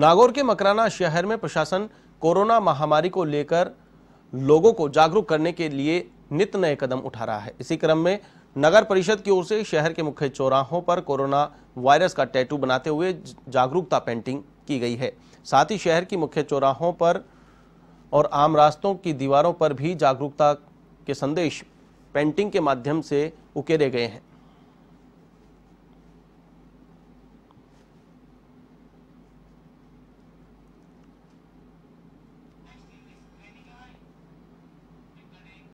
नागौर के मकराना शहर में प्रशासन कोरोना महामारी को लेकर लोगों को जागरूक करने के लिए नित नए कदम उठा रहा है। इसी क्रम में नगर परिषद की ओर से शहर के मुख्य चौराहों पर कोरोना वायरस का टैटू बनाते हुए जागरूकता पेंटिंग की गई है। साथ ही शहर की मुख्य चौराहों पर और आम रास्तों की दीवारों पर भी जागरूकता के संदेश पेंटिंग के माध्यम से उकेरे गए हैं।